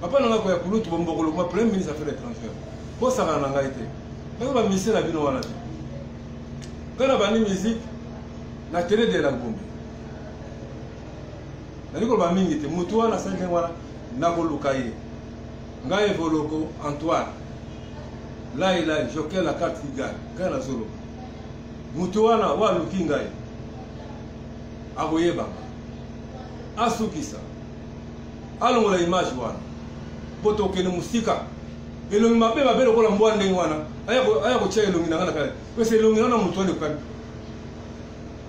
papa na ngai koya kulutu bombokolo ma premier ministre affaire étrangère bosakana na ngai te ndenge bamisie na bino wana te ngai na bandi musique na tele de la ngombe nali koloba mingi te motu wana asali ndenge wana nakoluka ye ngai evoloko antoine laila jokel na carte igal ngai nazoloba motu wana oyo aluki ngai akoyebaka asukisa alongola image wana mpo tokende mosika elongi mabe mabe lokola mbwa ndenge wana aya kotya elongi na ngai na kala pesa elongi wana moto wana ekokani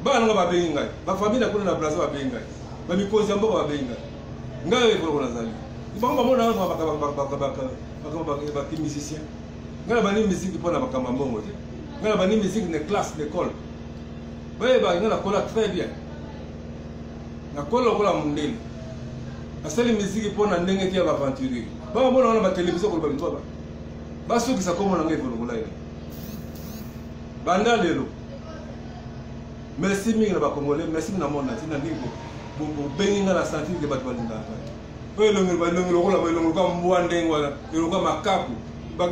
bana nanga babengi ngai bafamili na kuna na braza babengi ngai bamikonzi ya mboka babengi ngai ngai oyo ekoloko nazali bango bamona bakimusicien ngai na bani miziki mpo na makambo ya mbongo te ngai na bani miziki na classe na ekole bayebaki ngai nakola très bien nakoli lokola mondele asali miziki mpo na ndenge te ya baaventurier bango mona wana batelevizio koloba bintu aba basukisa nkombo na ngai evolongola ye banda lelo merci mingi na bacongolais merci mingi na monde natina ndingo bobengi ngai na sentire ke bato balingaka ngai oyo elongi lokola elongi lokola mbwa ndenge wana elongola makaku